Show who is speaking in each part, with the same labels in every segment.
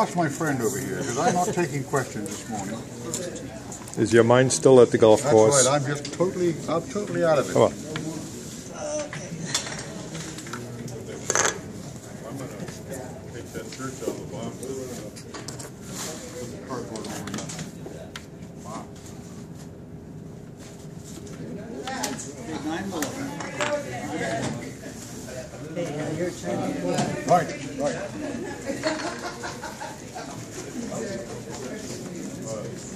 Speaker 1: Watch my friend over here, because I'm not taking questions this morning.
Speaker 2: Is your mind still at the golf
Speaker 1: That's
Speaker 2: course?
Speaker 1: right, I'm just totally, I'm totally out of it.
Speaker 2: Come on.
Speaker 1: Right, right.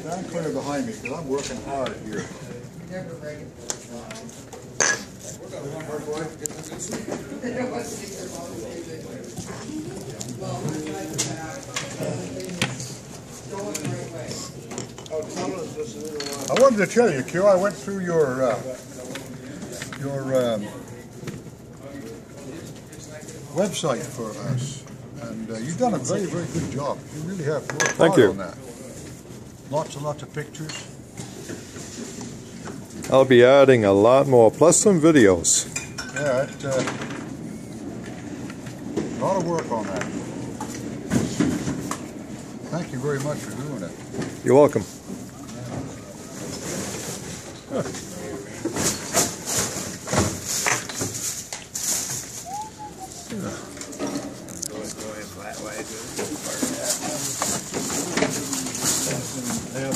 Speaker 1: Stand clear behind me, because I'm working hard here. I wanted to tell you, Q, I went through your, uh, your, um, website for us, and uh, you've done a very, very good job. You really have worked
Speaker 2: Thank
Speaker 1: hard
Speaker 2: you.
Speaker 1: on that. Lots and lots of pictures.
Speaker 2: I'll be adding a lot more, plus some videos.
Speaker 1: Yeah, it, uh, a lot of work on that. Thank you very much for doing it.
Speaker 2: You're welcome.
Speaker 1: All righty then.
Speaker 3: Basin get headache, but other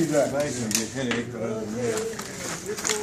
Speaker 3: than that, all this stuff.